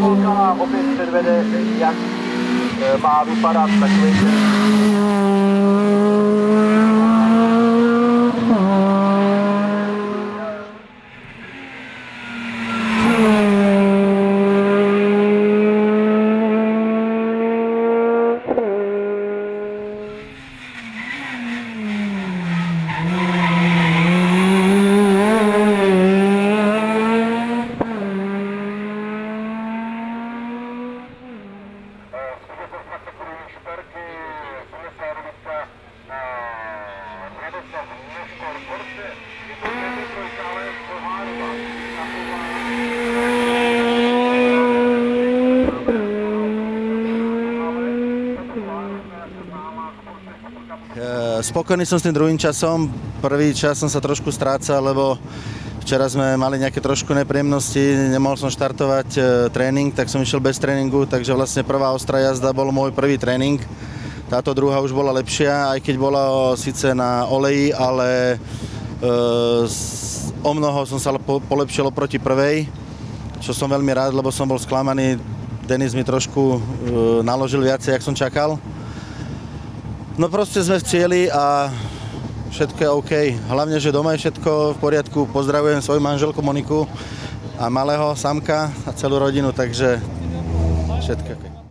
Polka opět předvede, jak e, má vypadat takový Spokojný som s tým druhým časom. Prvý čas som sa trošku strácal, lebo včera sme mali nejaké trošku nepríjemnosti, nemohol som štartovať e, tréning, tak som išiel bez tréningu, takže vlastne prvá ostrá jazda bol môj prvý tréning. Táto druhá už bola lepšia, aj keď bola síce na oleji, ale e, o mnoho som sa po, polepšil oproti prvej, čo som veľmi rád, lebo som bol sklamaný. Denis mi trošku e, naložil viacej, jak som čakal. No proste sme v cieli a všetko je OK. Hlavne, že doma je všetko v poriadku. Pozdravujem svoju manželku Moniku a malého Samka a celú rodinu, takže všetko OK.